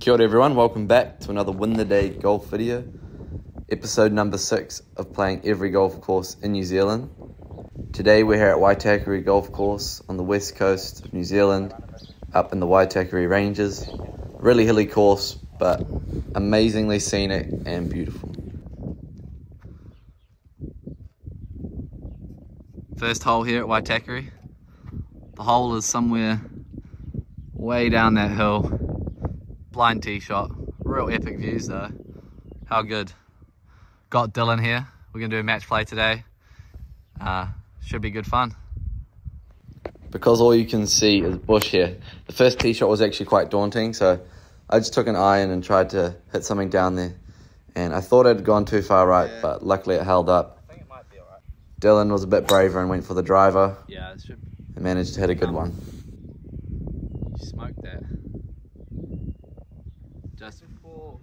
Kia ora everyone, welcome back to another Win the Day golf video. Episode number six of playing every golf course in New Zealand. Today we're here at Waitakere Golf Course on the west coast of New Zealand, up in the Waitakere Ranges. Really hilly course, but amazingly scenic and beautiful. First hole here at Waitakere. The hole is somewhere way down that hill. Blind tee shot. Real epic views though. How good. Got Dylan here. We're gonna do a match play today. Uh, should be good fun. Because all you can see is bush here, the first tee shot was actually quite daunting, so I just took an iron and tried to hit something down there. And I thought it had gone too far right, yeah. but luckily it held up. I think it might be alright. Dylan was a bit braver and went for the driver. Yeah, it should. And managed to hit a good one. You smoked that. Just before.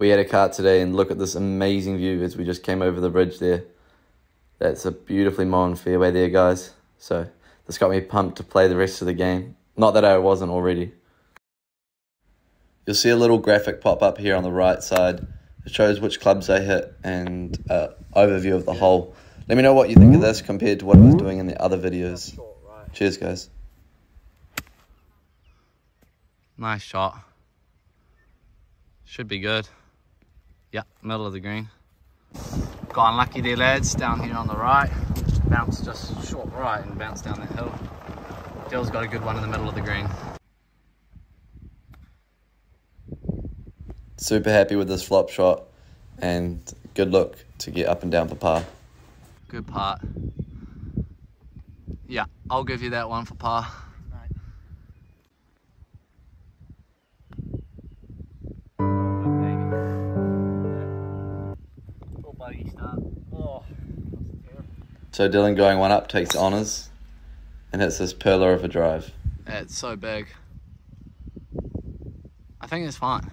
We had a cart today and look at this amazing view as we just came over the bridge there. That's a beautifully mown fairway there, guys. So this got me pumped to play the rest of the game. Not that I wasn't already. You'll see a little graphic pop up here on the right side. It shows which clubs I hit and uh, overview of the hole. Let me know what you think of this compared to what I was doing in the other videos. Cheers, guys. Nice shot. Should be good. Yeah, middle of the green. Got unlucky there, lads, down here on the right. Bounced just short right and bounced down that hill. Dill's got a good one in the middle of the green. Super happy with this flop shot and good look to get up and down for par. Good part. Yeah, I'll give you that one for par. So Dylan going one up takes honours and hits this perler of a drive. Yeah, it's so big. I think it's fine.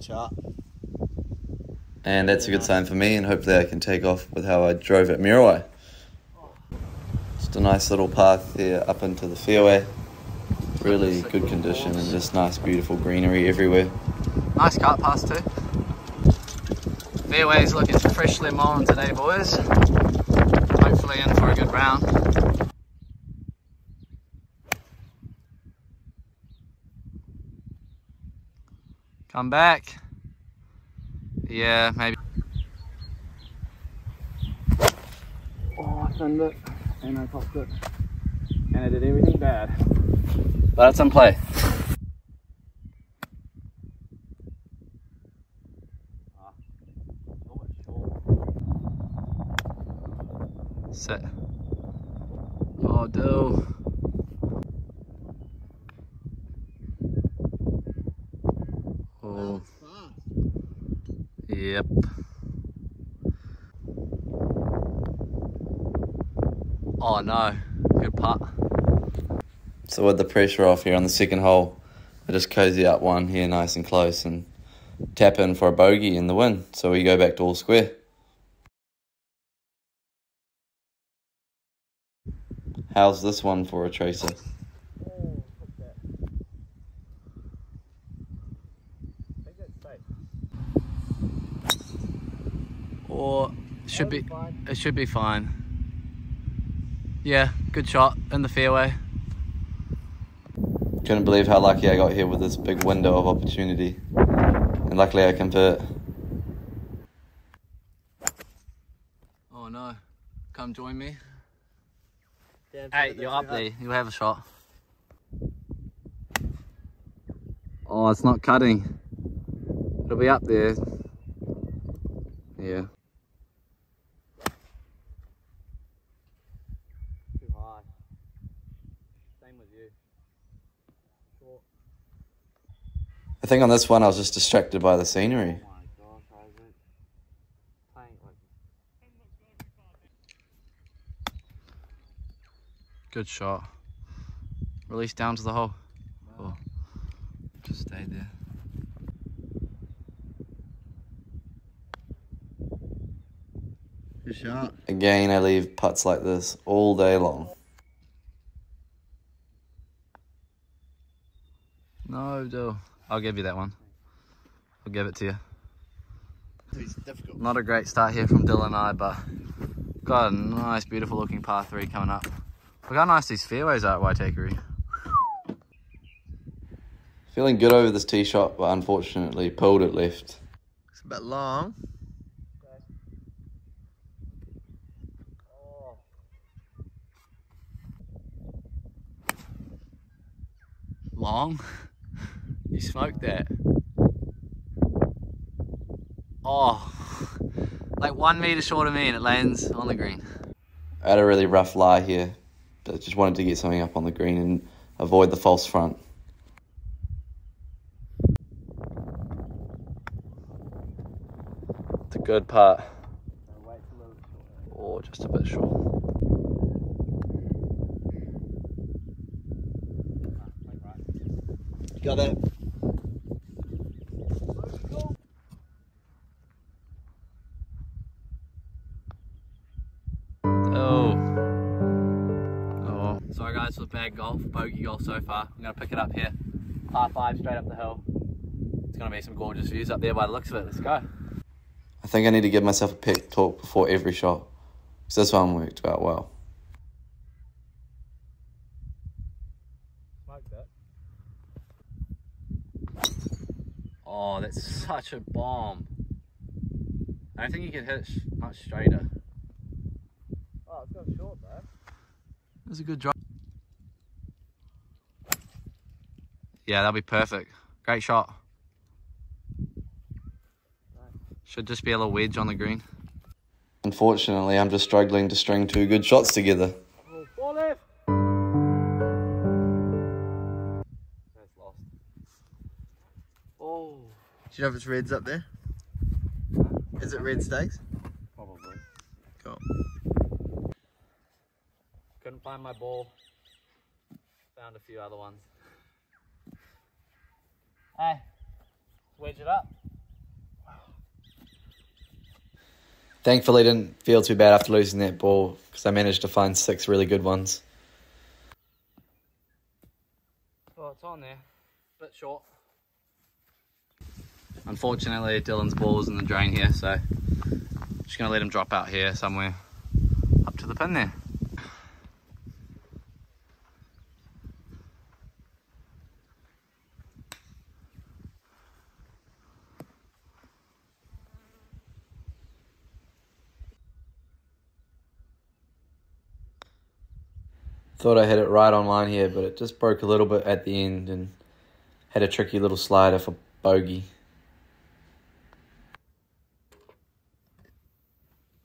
Chart. And that's a good sign for me, and hopefully I can take off with how I drove at Muriwai. Just a nice little path here up into the fairway. Really good condition and just nice, beautiful greenery everywhere. Nice cart pass too. Fairway's looking freshly mown today, boys. Hopefully in for a good round. Come back. Yeah, maybe. Oh, I turned it and I popped it. And I did everything bad. It's in play. Sit. Oh, do. Oh. Yep. Oh no, good putt. So with the pressure off here on the second hole, I just cozy up one here nice and close and tap in for a bogey in the win. So we go back to all square. How's this one for a tracer? Or should be it should be fine. Yeah, good shot in the fairway. Couldn't believe how lucky I got here with this big window of opportunity. And luckily I convert. Oh no. Come join me. Hey, you're up there. You have a shot. Oh, it's not cutting. It'll be up there. Yeah. I think on this one I was just distracted by the scenery. Oh Good shot. Release down to the hole. Oh, just stayed there. Good shot. Again, I leave putts like this all day long. No, Joe. I'll give you that one. I'll give it to you. It's difficult. Not a great start here from Dylan and I, but got a nice, beautiful looking par three coming up. Look how nice these fairways are at Waitakere. Feeling good over this tee shot, but unfortunately pulled it left. It's a bit long. Long. You smoked that. Oh, like one meter short of me and it lands on the green. I had a really rough lie here, but just wanted to get something up on the green and avoid the false front. It's a good part. Or just a bit short. Got it. Sorry guys bad golf, bogey golf so far. I'm gonna pick it up here. Par five straight up the hill. It's gonna be some gorgeous views up there by the looks of it. Let's go. I think I need to give myself a pep talk before every shot. Because this one worked out well. Oh, that's such a bomb. I don't think you can hit it much straighter. Oh, it's going short though. That's a good drop. Yeah, that'll be perfect. Great shot. Should just be a little wedge on the green. Unfortunately, I'm just struggling to string two good shots together. Four left. That's lost. Oh, Do you know if it's reds up there? Is it red stakes? probably. Cool. Couldn't find my ball. Found a few other ones. Hey, wedge it up. Thankfully, didn't feel too bad after losing that ball because I managed to find six really good ones. Well, it's on there. Bit short. Unfortunately, Dylan's ball's in the drain here, so just gonna let him drop out here somewhere up to the pin there. Thought I had it right online here, but it just broke a little bit at the end and had a tricky little slider for bogey.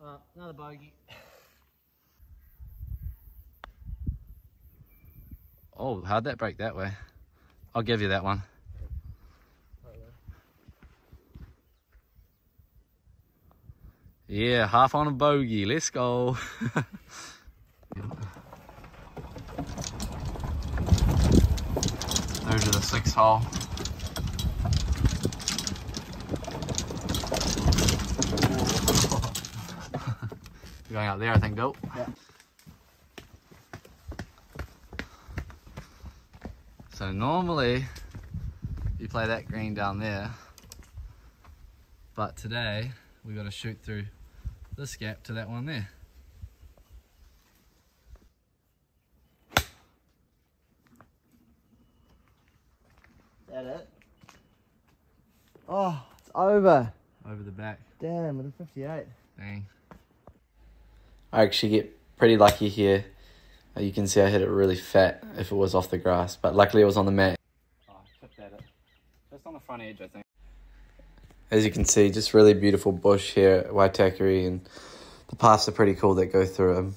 Uh, another bogey. Oh, how'd that break that way? I'll give you that one. Yeah, half on a bogey. Let's go. There's the six hole. Going out there, I think, Bill. Yeah. So normally you play that green down there, but today we've got to shoot through this gap to that one there. That it? Oh, it's over. Over the back. Damn, with a 58. Dang. I actually get pretty lucky here. Uh, You can see I hit it really fat if it was off the grass, but luckily it was on the mat. Oh, chipped at it. Just on the front edge, I think. As you can see, just really beautiful bush here at Waitakere, and the paths are pretty cool that go through them.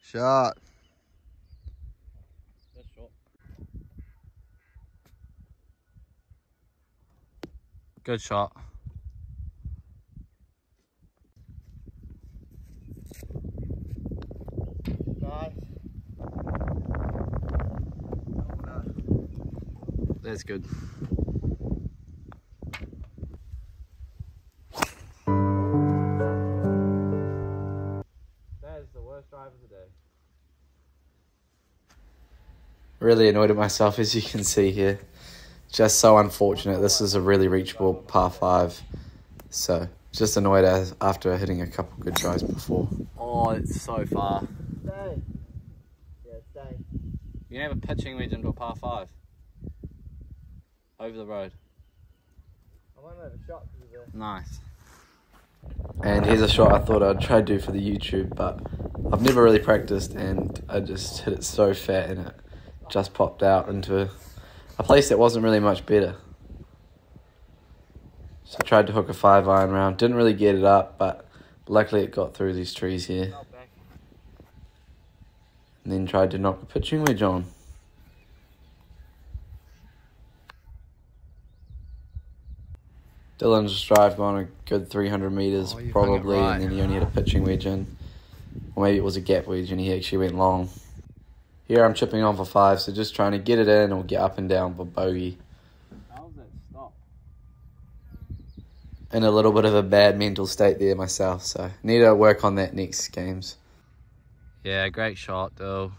Shot. Good shot. Nice. That's good. That drive of the day. Really annoyed at myself, as you can see here. Just so unfortunate. This is a really reachable par five. So, just annoyed as after hitting a couple good tries before. Oh, it's so far. Stay. Yeah, stay. You can have a pitching wedge into a par five. Over the road. I won't have a shot because of the. Nice. And here's a shot I thought I'd try to do for the YouTube, but I've never really practiced and I just hit it so fat and it just popped out into a, a place that wasn't really much better. So I tried to hook a five iron round, didn't really get it up, but luckily it got through these trees here. Oh, and then tried to knock a pitching wedge on. Dylan's drive gone a good 300 metres Oh, you hung it probably, right. and then he only had a pitching wedge in. Or maybe it was a gap wedge and he actually went long. Here I'm chipping on for five, so just trying to get it in or get up and down for bogey. How's that stop? In a little bit of a bad mental state there myself, so need to work on that next games. Yeah, great shot, though.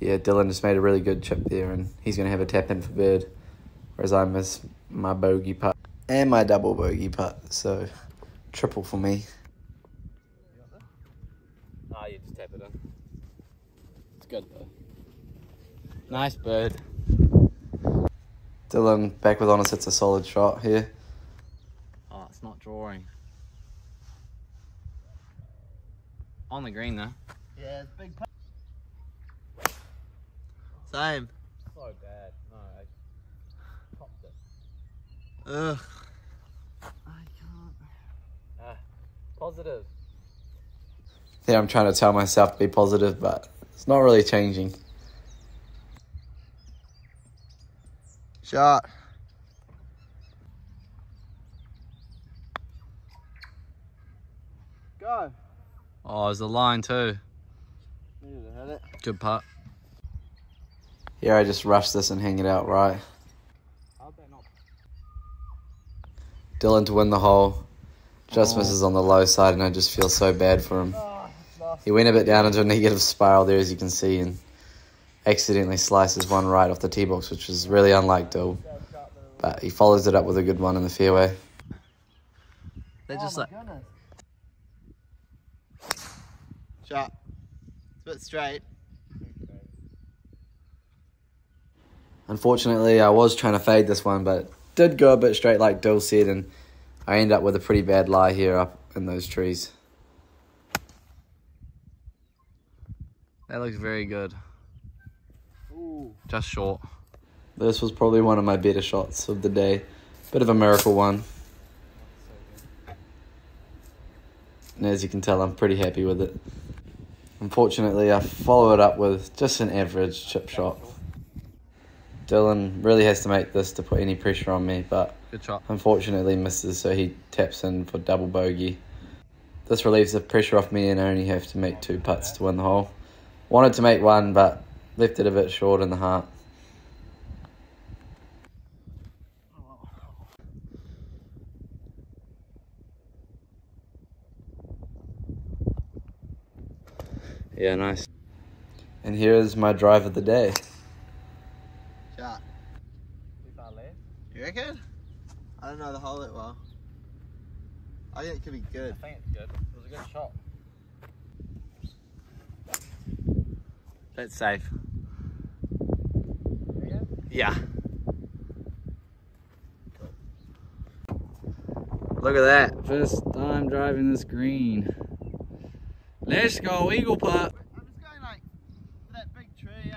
Yeah, Dylan just made a really good chip there, and he's going to have a tap in for bird, whereas I miss my bogey putt and my double bogey putt, so triple for me. Ah, you just tap it in. It's good, though. Nice bird. Dylan back with honest, it's a solid shot here. Oh, it's not drawing. On the green, though. Yeah, it's big. putt. Same. So bad. No, I popped it. Ugh. I can't. Ah, positive. Yeah, I'm trying to tell myself to be positive, but it's not really changing. Shot. Go. Oh, there's the line, too. Needed to hit it. Good putt. Here I just rush this and hang it out right. How'd that not? Dylan to win the hole. Just Oh. misses on the low side, and I just feel so bad for him. Oh. Oh, lost. He went a bit down into a negative spiral there, as you can see, and accidentally slices one right off the tee box, which is really unlike Dill. But he follows it up with a good one in the fairway. They're oh just my like. goodness. Shot. It's a bit straight. Unfortunately, I was trying to fade this one, but did go a bit straight, like Dill said, and I end up with a pretty bad lie here up in those trees. That looks very good. Ooh. Just short. This was probably one of my better shots of the day. Bit of a miracle one. And as you can tell, I'm pretty happy with it. Unfortunately, I follow it up with just an average chip shot. Dylan really has to make this to put any pressure on me, but Good shot. unfortunately misses, so he taps in for double bogey. This relieves the pressure off me, and I only have to make two putts to win the hole. Wanted to make one, but left it a bit short in the heart. Yeah, nice. And here is my drive of the day. Shot. You reckon? I don't know the hole that well. I think it could be good. I think it's good. It was a good shot. That's safe. Yeah. Look at that. First time driving this green. Let's go, Eagle putt. I'm just going like for that big tree, eh?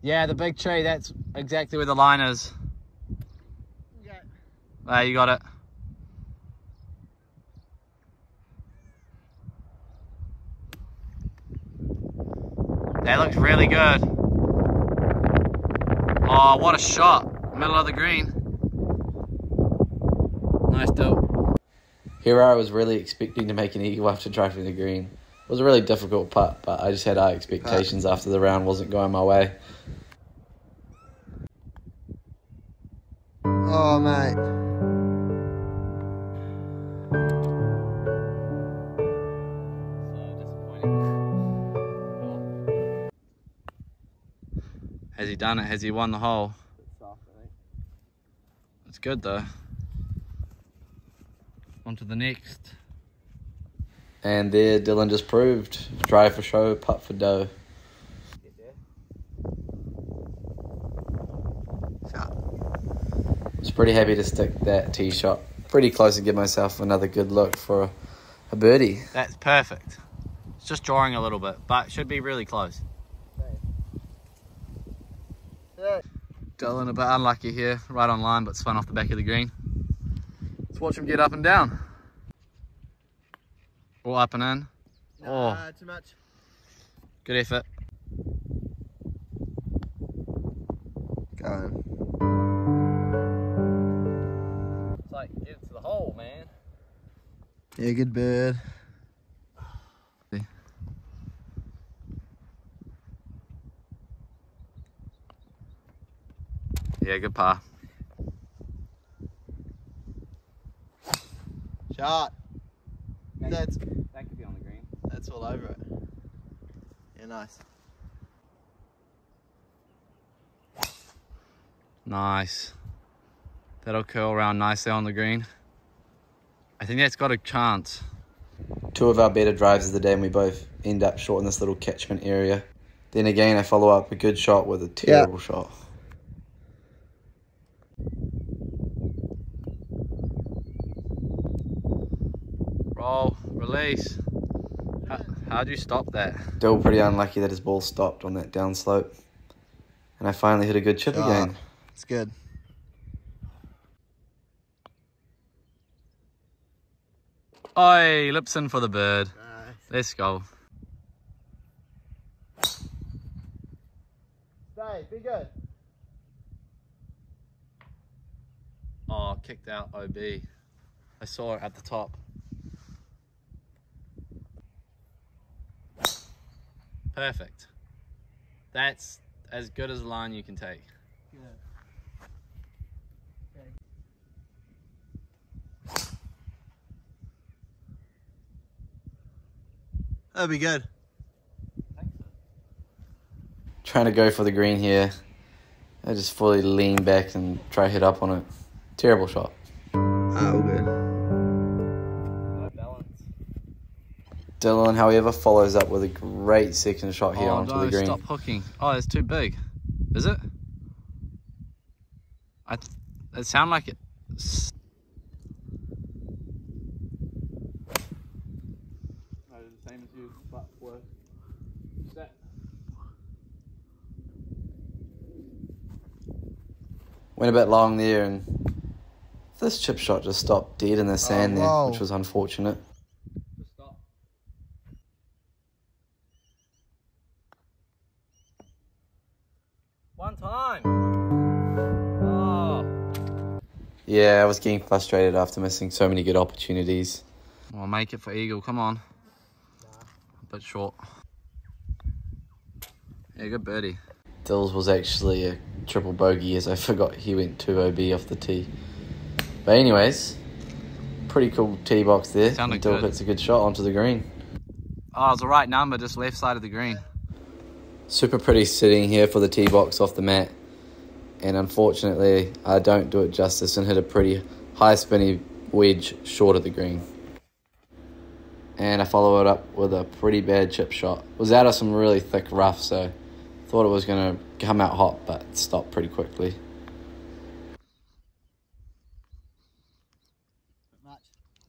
Yeah, the big tree, that's exactly where the line is. Okay. There, you got it. That looks really good. Oh, what a shot. Middle of the green. Nice dope. Here I was really expecting to make an eagle after driving the green. It was a really difficult putt, but I just had high expectations after the round wasn't going my way. Oh, mate. Done it? Has he won the hole? Bit soft, I think. It's good though. On to the next. And there, Dylan just proved. Drive for show, putt for dough. Get there. Was pretty happy to stick that tee shot pretty close and give myself another good look for a, a birdie. That's perfect. It's just drawing a little bit, but should be really close. Yeah. Dylan a bit unlucky here, right on line, but spun off the back of the green. Let's watch him get up and down. All up and in. Nah, Oh. too much. Good effort. Going. It's like, get it to the hole, man. Yeah, good bird. Yeah, good par. Shot. That's That could be on the green. that's all over it. Yeah, nice. Nice. That'll curl around nicely on the green. I think that's got a chance. Two of our better drives of the day, and we both end up short in this little catchment area. Then again, I follow up a good shot with a terrible shot. Roll. How, how'd you stop that? Still pretty unlucky that his ball stopped on that down slope. And I finally hit a good chip Shot. again. It's good. Oi, lips in for the bird. Nice. Let's go. Stay, be good. Oh, kicked out OB. I saw it at the top. Perfect. That's as good as a line you can take. That'd be good. Trying to go for the green here. I just fully lean back and try hit up on it. Terrible shot. Ah, all good. Dylan, however, follows up with a great second shot here oh onto no, the green. stop hooking. Oh, it's too big. Is it? I. Th- it sound like it. No, the same as you, but worse. Set. Went a bit long there, and this chip shot just stopped dead in the oh, sand there, whoa. which was unfortunate. Yeah, I was getting frustrated after missing so many good opportunities. Well, make it for Eagle. Come on. A bit short. Yeah, good birdie. Dills was actually a triple bogey as I forgot he went 2 OB off the tee. But anyways, pretty cool tee box there. Sounded Dill good. hits a good shot onto the green. Oh, it's the right number, just left side of the green. Super pretty sitting here for the tee box off the mat. And unfortunately, I don't do it justice and hit a pretty high spinny wedge short of the green. And I follow it up with a pretty bad chip shot. Was out of some really thick rough, so thought it was going to come out hot, but stopped pretty quickly.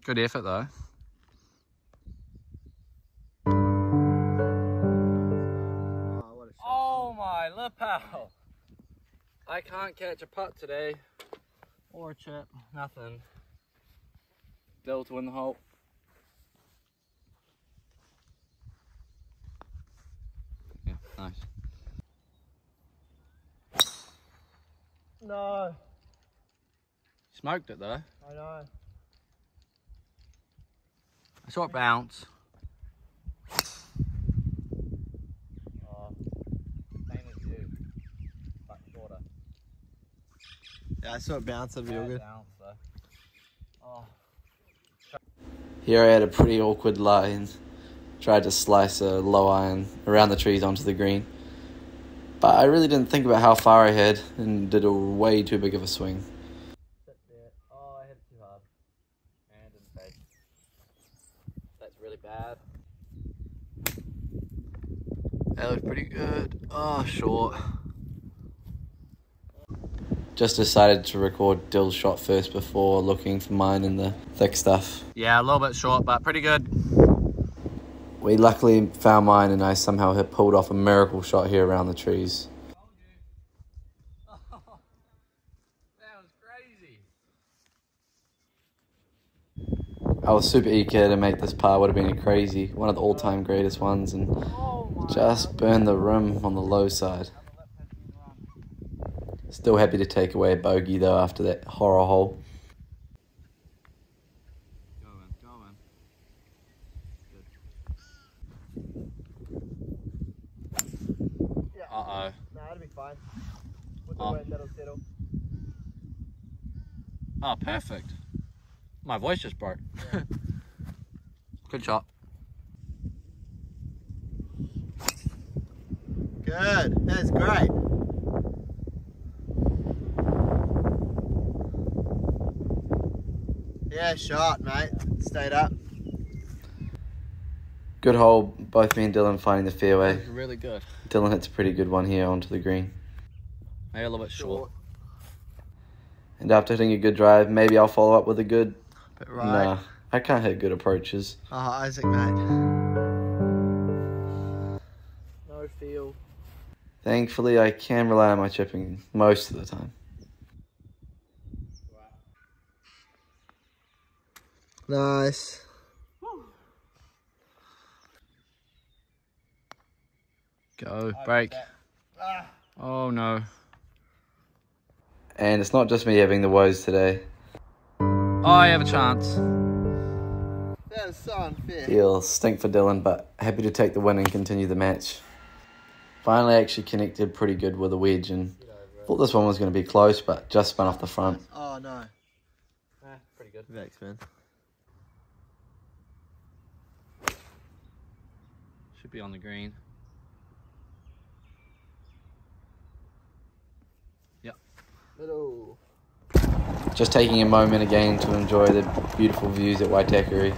Good effort though. Oh, what a shot. Oh my lapel! I can't catch a putt today. Or a chip. Nothing. Dill to win the hole. Yeah, nice. No. Smoked it though. I know. I saw it bounce. Oh. Same as you, but shorter. Yeah, I saw it bounce. That'd be all good. Bounce though. Oh. Here I had a pretty awkward line. Tried to slice a low iron around the trees onto the green. But I really didn't think about how far I had and did a way too big of a swing. Oh, I hit it too hard. And in face. That's really bad. That was pretty good. Oh, short. Just decided to record Dill's shot first before looking for mine in the thick stuff. Yeah, a little bit short, but pretty good. We luckily found mine and I somehow hit, pulled off a miracle shot here around the trees. that was crazy. I was super eager to make this par, would have been a crazy, one of the all-time greatest ones and oh just burned the rim on the low side. Still happy to take away a bogey though after that horror hole. Go in, go in. Yeah. Uh oh. Nah, that'll be fine. With the Oh. wind, that'll settle. Oh, perfect. My voice just broke. Good shot. Good. That's great. Yeah, shot, mate. Stayed up. Good hole, both me and Dylan finding the fairway. Really good. Dylan hits a pretty good one here onto the green. Maybe a little bit short. And after hitting a good drive, maybe I'll follow up with a good. But right. Nah, I can't hit good approaches. Oh, Isaac, mate. No feel. Thankfully, I can rely on my chipping most of the time. Nice. Go, break. Oh no. And it's not just me having the woes today. Oh, I have a chance. That is so unfair. He'll stink for Dylan, but happy to take the win and continue the match. Finally, actually connected pretty good with a wedge and thought this one was going to be close, but just spun off the front. Oh, no. pretty good. Vex, man. Should be on the green. Middle. Just taking a moment again to enjoy the beautiful views at Waitakere.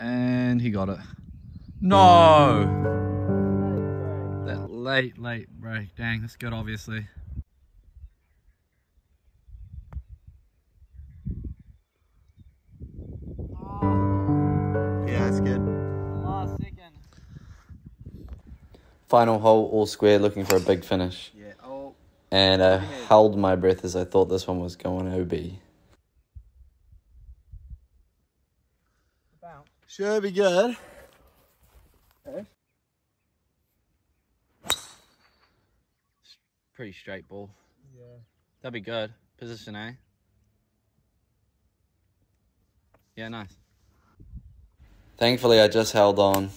And he got it. No! That late, late break. Dang, that's good, obviously. Final hole, all square, looking for a big finish. Yeah. Oh, And I held my breath as I thought this one was going OB. should be good. Pretty straight ball. Yeah. That'd be good. Position A. Yeah, nice. Thankfully, I just held on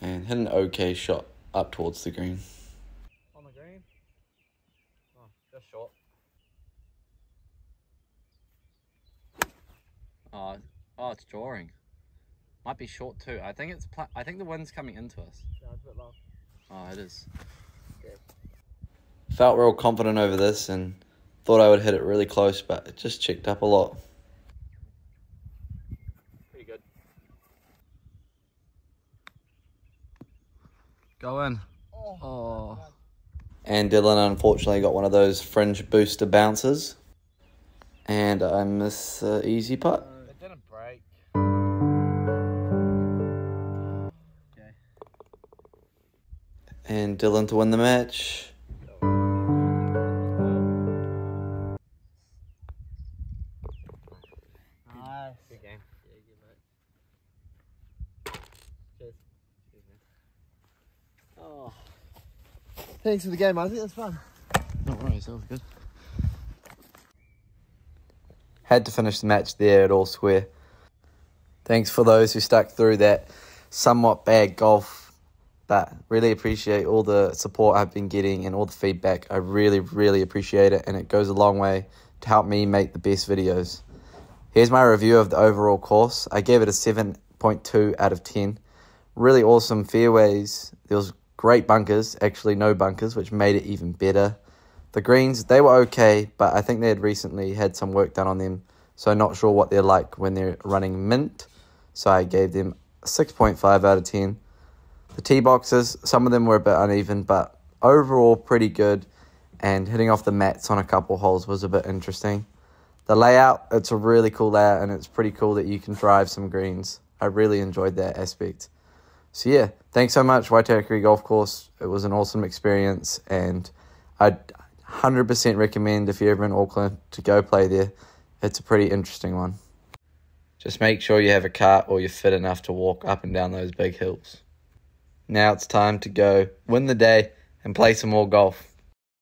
and hit an okay shot up towards the green. On the green. Oh, just short. Oh, oh, it's drawing. Might be short too. I think it's. Pl- I think the wind's coming into us. Yeah, it's a bit low. Oh, it is. Felt real confident over this and thought I would hit it really close, but it just checked up a lot. Pretty good. Go in. Oh. And Dylan unfortunately got one of those fringe booster bounces. And I miss the easy putt. It didn't break. Okay. And Dylan to win the match. Thanks for the game, Isaac. That's fun. No worries. That was good. Had to finish the match there at all square. Thanks for those who stuck through that somewhat bad golf, but really appreciate all the support I've been getting and all the feedback. I really, really appreciate it, and it goes a long way to help me make the best videos. Here's my review of the overall course. I gave it a 7.2 out of 10. Really awesome fairways. There was great bunkers, actually no bunkers, which made it even better. The greens, they were okay, but I think they had recently had some work done on them, so not sure what they're like when they're running mint. So I gave them 6.5 out of 10. The tee boxes, some of them were a bit uneven, but overall pretty good. And hitting off the mats on a couple holes was a bit interesting. The layout, it's a really cool layout, and it's pretty cool that you can drive some greens. I really enjoyed that aspect. So yeah, thanks so much, Waitakere Golf Course. It was an awesome experience, and I'd 100% recommend if you're ever in Auckland to go play there. It's a pretty interesting one. Just make sure you have a cart or you're fit enough to walk up and down those big hills. Now it's time to go win the day and play some more golf.